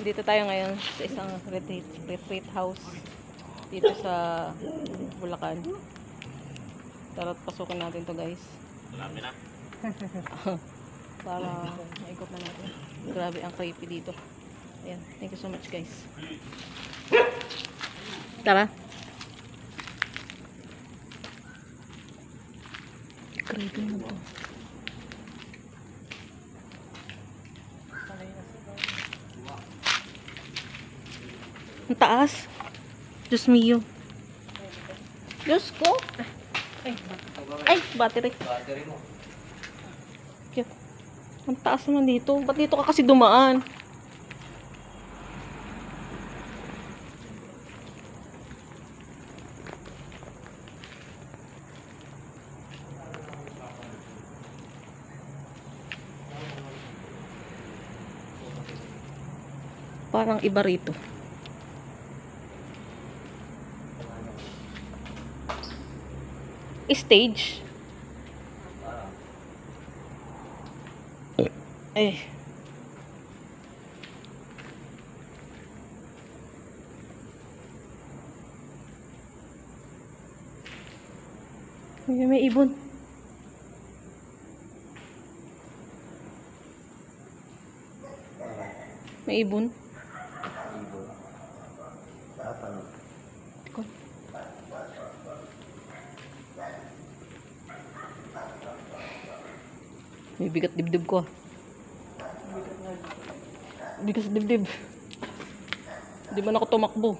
dito tayo ngayon sa isang retreat, retreat house dito sa Bulacan. Tara't pasukin natin to guys. Marami na. Para maikot na natin. Grabe ang creepy dito. Ayan, thank you so much guys. Tara. Creepy mo to. Ang taas. Diyos mio. Diyos ko. Ay, ay battery. Battery mo. Cute. Ang taas naman dito. Ba't dito ka kasi dumaan? Parang iba rito. Stage. Eh. May, may ibon. May ibon. Ibon. Sa apan. Tiko. May bigat dibdib ko. Bigat dibdib. Di man ako tumakbo.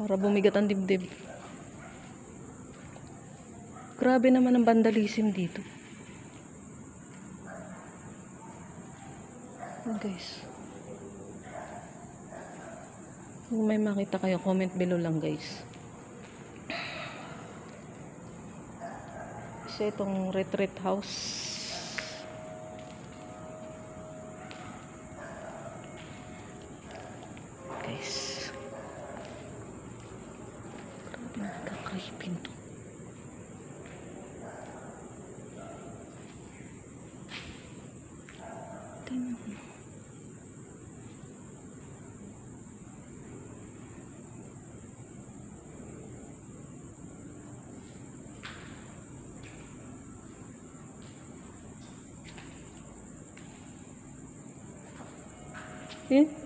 Para bumigat ang dibdib. Grabe naman ang vandalism dito. Oh, guys. Kung may makita kayo, comment below lang guys. Kasi itong retreat house. Guys. Grabe nakaka-creepy to. Tingnan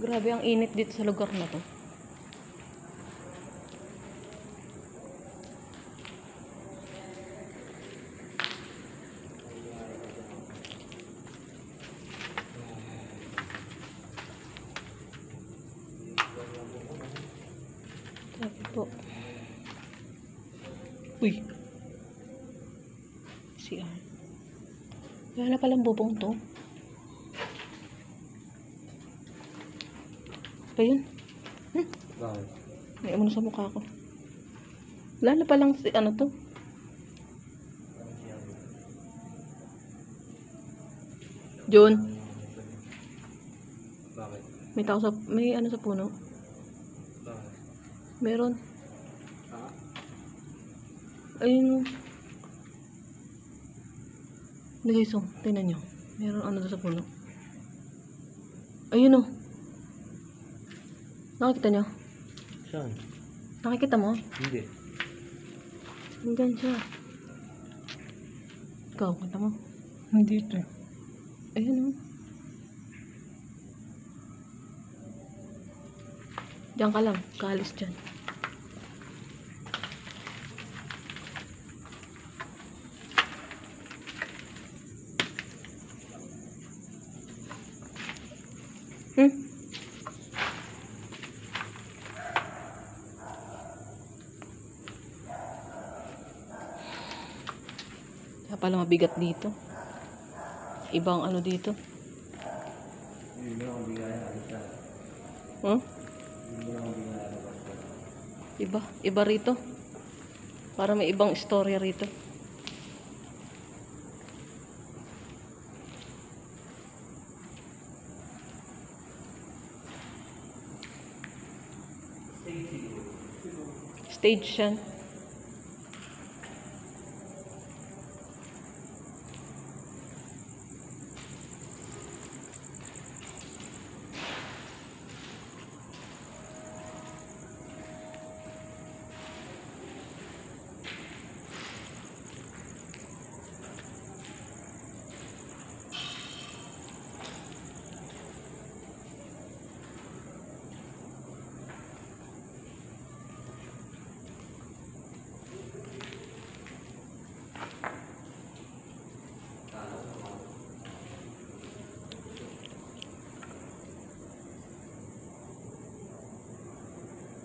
Grabe ang init dito sa lugar na to. Grabe po. Uy. Si. Wala palang bubong to. Ba yun? Bakit? Ano sa mukha ko. Wala na palang si ano to. Jun, Bakit? may tao sa may ano sa puno. Bakit? Meron. Ha? Ayun. oh, tingnan nyo. Meron ano sa puno. Ayun oh. Nakikita nyo? Saan? Nakikita mo? Hindi. Hanggang siya. Ikaw, kita mo? Hindi ito. Ayun oh. Diyan ka lang, kaalis dyan. Kaya pala mabigat dito. Ibang ano dito. Hmm? Iba. Iba rito. Para may ibang istorya rito. Stage yan.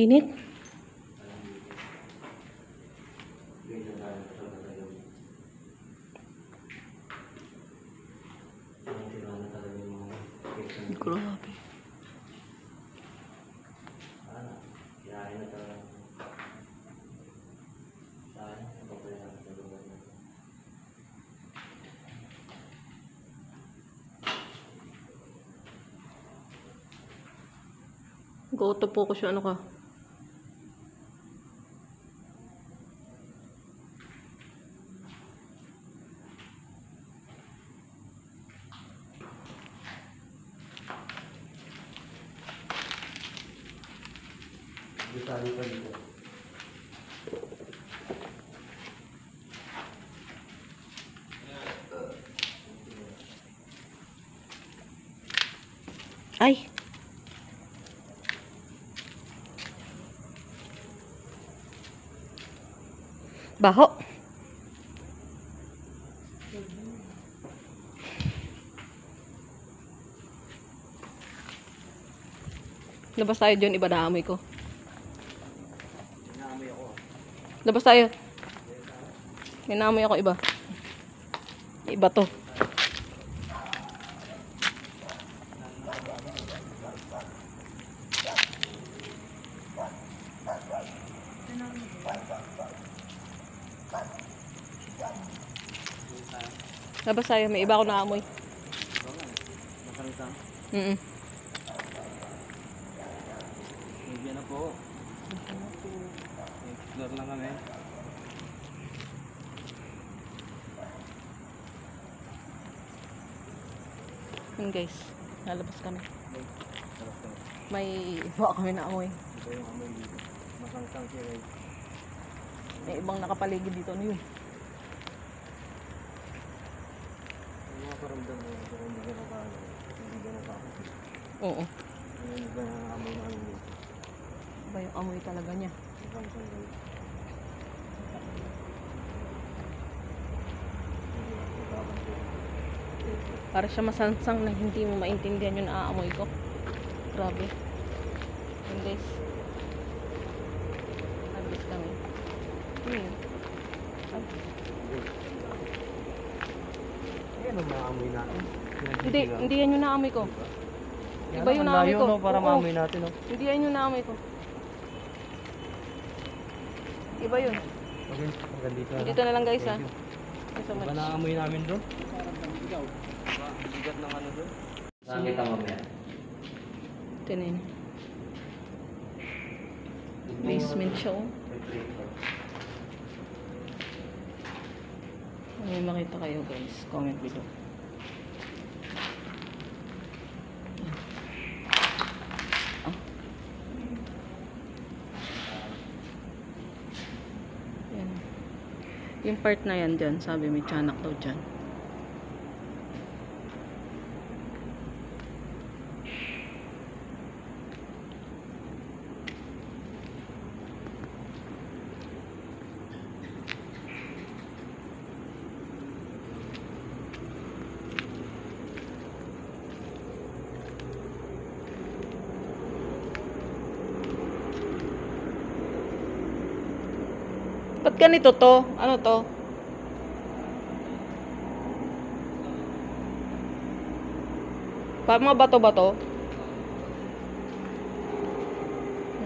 pa yan. Go to focus yung ano ka. Baho. Labas tayo dyan, iba na amoy ko. Inamoy ako. Labas tayo. May naamoy ako iba. Iba to. Labas tayo, may iba ako naamoy. Nakalita. Mm Hindi na po. Explore lang kami. Yun guys, lalabas kami. May iba kami. Ito yung amoy dito. Masangkang siya guys. May ibang nakapaligid dito. Ano yun? Paramdam mo, kung hindi ka nakakano, hindi ka nakakano. Oo. Yung iba yung amoy namin dito. Iba yung amoy talaga niya. Hindi ako nakakano. Para siya masansang na hindi mo maintindihan yung naaamoy ko. Grabe. Yun guys. Nabis kami. Hmm. Ayan ang mga amoy natin. Hindi, yan yung naamoy ko. Iba yung naamoy layo, ko. No, para Oo. maamoy natin. No? Hindi yan yung naamoy ko. Iba yun. Okay, hanggang dito na. Dito na lang guys ha. Thank you. Thank you so Iba much. na amoy namin doon. Ang bigat ng ano doon. Saan kita mamaya? Ito na yun. Basement siya oh. May makita kayo guys, comment below. Ah. Yung part na yan dyan, sabi may tiyanak daw dyan. Ba't ganito to? Ano to? Pa mga bato-bato?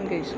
Yan guys.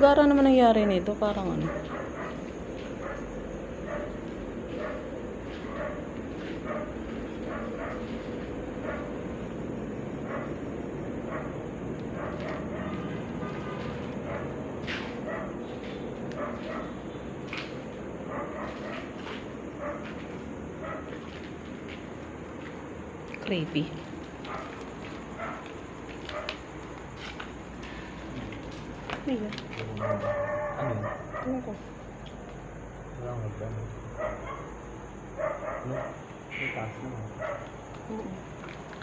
Sigara naman nangyari nito, parang ano. Creepy. Ano yun? Ano yun? Ano ko? Wala akong magdano. Ano? May taas naman. Oo.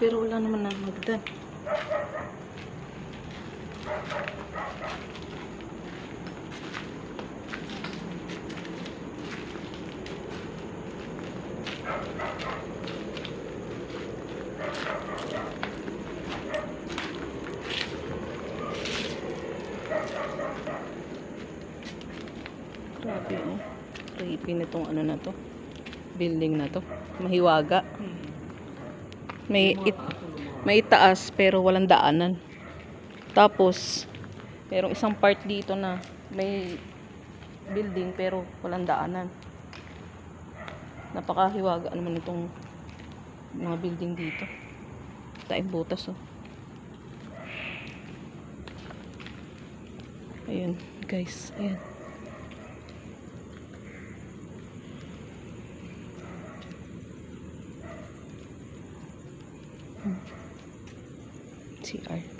Pero wala naman na magdan. Grabe oh. Creepy nitong ano na to. Building na to. Mahiwaga. May it, may itaas pero walang daanan. Tapos merong isang part dito na may building pero walang daanan. Napakahiwaga naman itong mga building dito. Taing butas oh. Ayun, guys. Ayan. CR. Yan.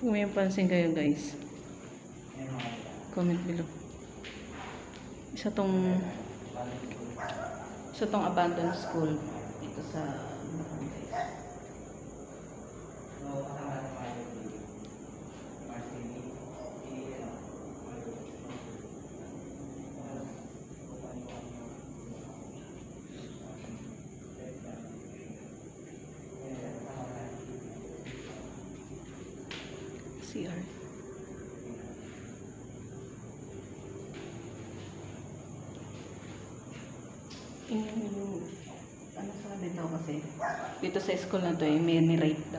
Kung may pansin kayo guys, comment below. Isa tong isa tong abandoned school dito sa Bulacan, guys. CR. Tingnan mo yung ano sabi daw kasi dito sa school na to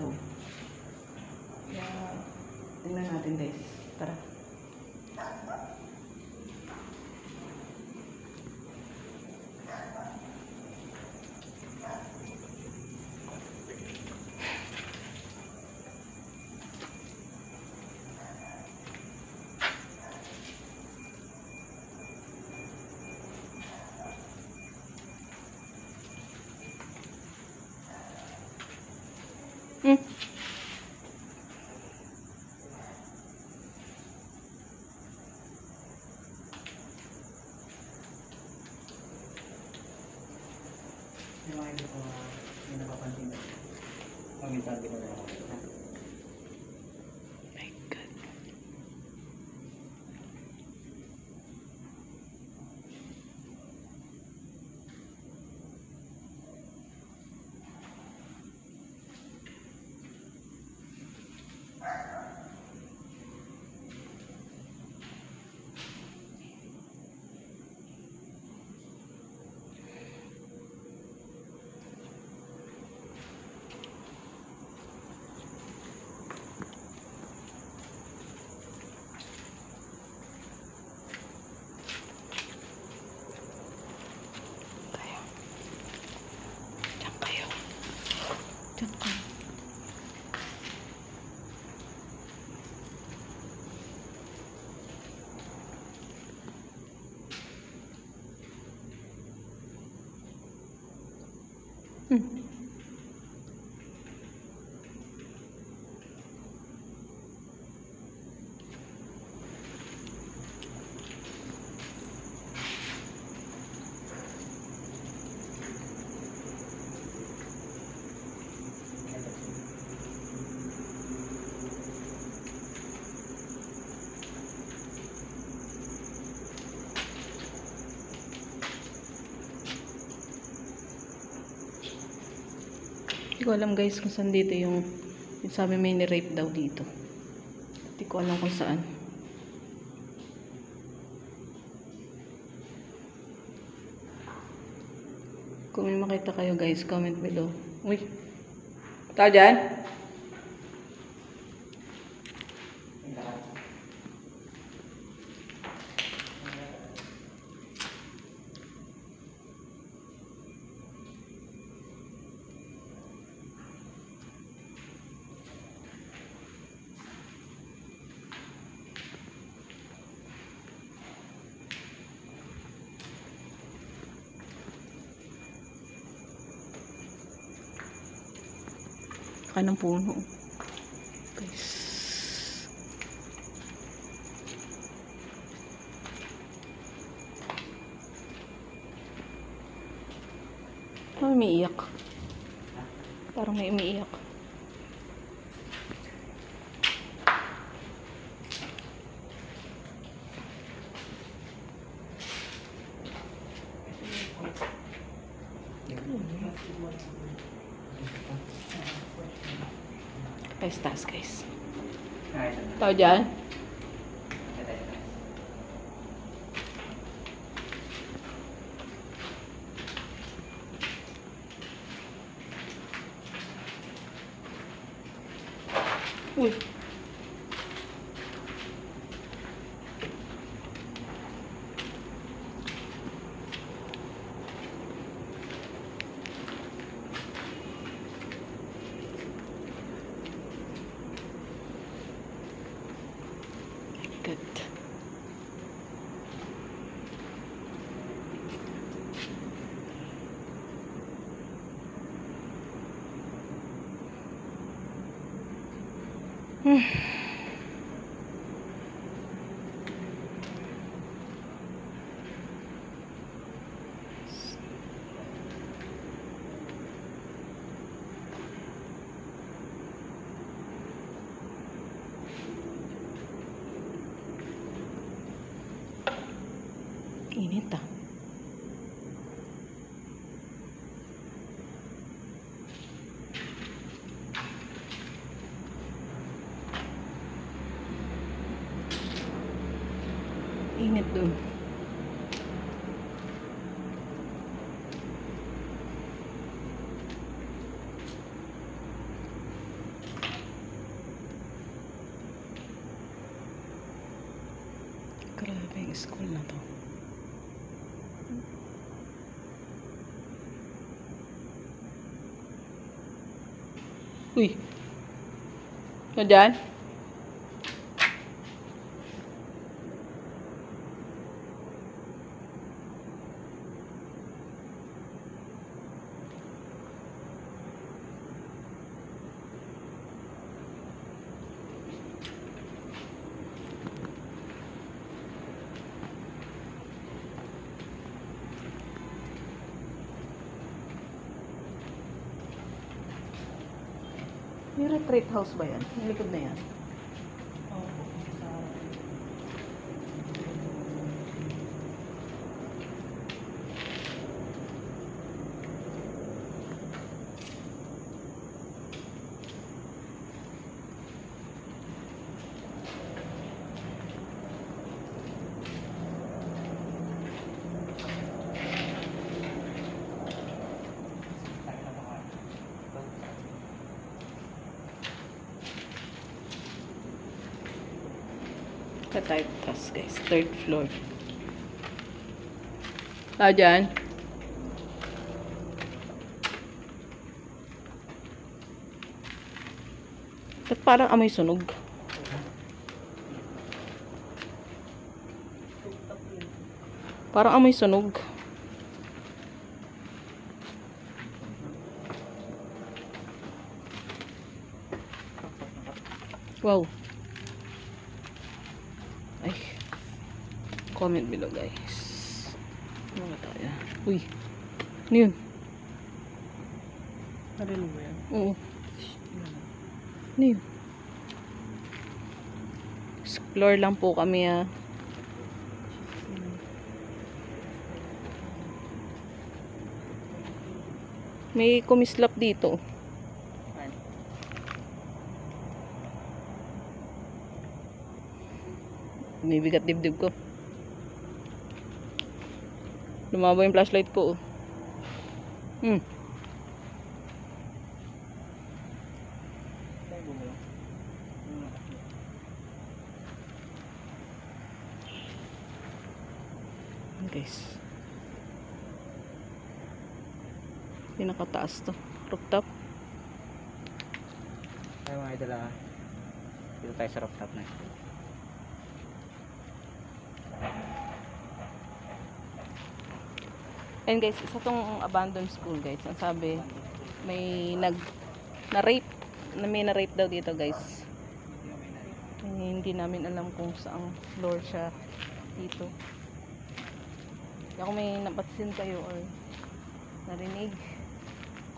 Hindi ko alam guys kung saan dito yung, sabi may ni-rape daw dito. Hindi ko alam kung saan. Kung may makita kayo guys, comment below. Uy! Tao dyan? Kanang puno. Guys. Parang may iyak. Parang may umiiyak. Guys, taas guys. Tao dyan? Uy. Good. Init ah. Init dun. Grabe yung school na to. Uy. Ano dyan? May retreat house ba yan? Yung likod na yan? Sa tayo taas guys. Third floor. Ah, dyan. Ba't parang amoy sunog? Parang amoy sunog. Wow. Ay. Comment below, guys. Ano tayo? Uy. Ano yun? Narinig mo yan? Oo. Ano yun? Explore lang po kami ah. May kumislap dito. Ano? Binibigat dibdib ko. Lumabo yung flashlight ko. oh. Hmm. Guys. Pinakataas to. Rooftop. Tayo mga idol ah. Dito tayo sa rooftop na. And guys, isa tong abandoned school guys. Ang sabi, may nag na-rape. Na may na-rape daw dito guys. Eh, hindi namin alam kung saang floor siya dito. Kaya kung may napansin kayo or narinig,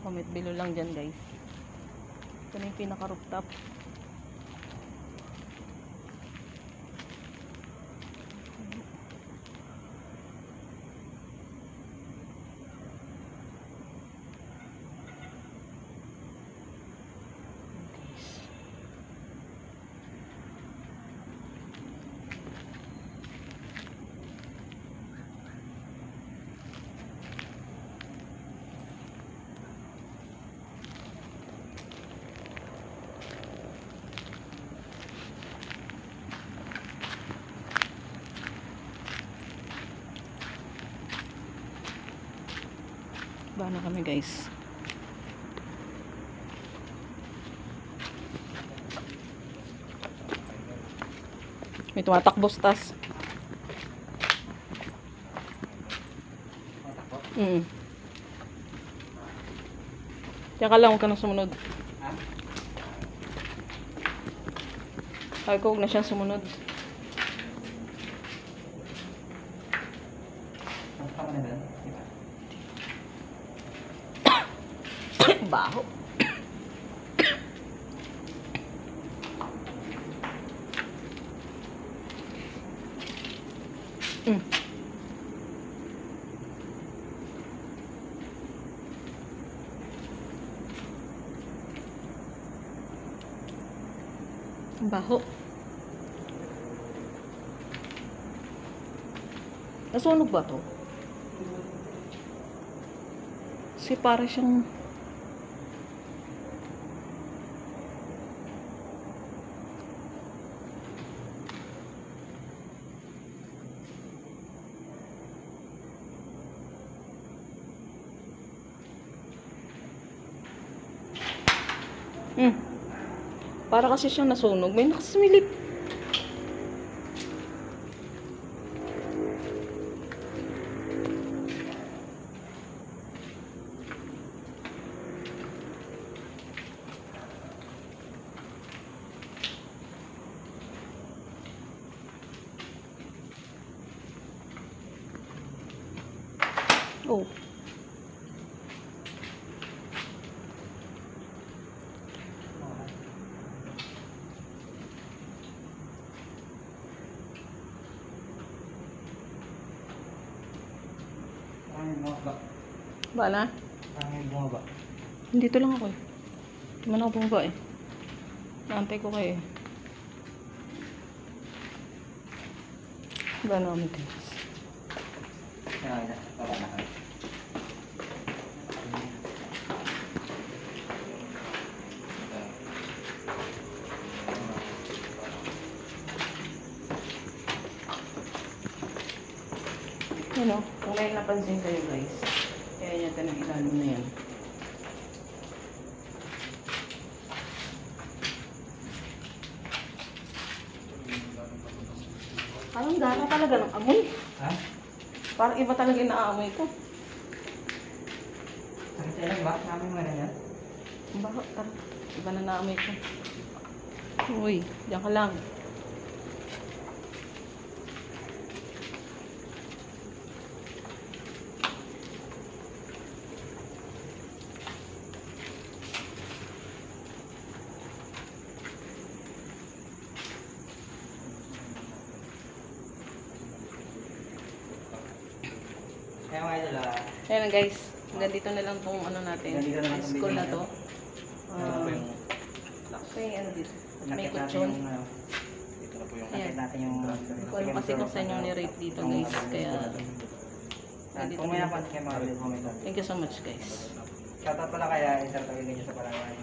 comment below lang dyan guys. Ito na yung pinaka-rooftop. Ba na kami guys. May tumatakbo sa taas. Mm. Tiyan ka lang, huwag ka nang sumunod. Sabi ko, huwag na siyang sumunod. Ang tama na ba? Diba? Baho. Mm. Baho. Nasunog ba to? Kasi para siyang Hmm. Para kasi siyang nasunog. May nakasmilip. Oh. bumaba. Ba na? Hangin bumaba. Dito lang ako eh. Di man ako bumaba eh. Naantay ko kayo eh. Ba guys? Na, kami. Ano? Kung may napansin kayo guys, kaya niya ng ilalim na yan. Parang gana talaga ng amoy. Ha? Parang iba talaga yung naaamoy ko. Sakit lang ba? Namin mo na yan? Baka, tara. Iba na naamoy ko. Uy, diyan ka lang. Ayan guys, hanggang dito na lang tong ano natin, tong school video na to. Yung may ano dito, may kutsyon. yung. Dito na po yung Ayan. nakit natin yung Hindi ko alam kasi kung saan yung ni-rate dito guys, kaya kung may napansin kayo mga idol, comment lang. thank you so much guys. Shoutout pala kaya, isang tawagin niyo sa Palawan.